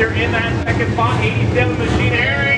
They're in that second spot. 87 Machine Aaron.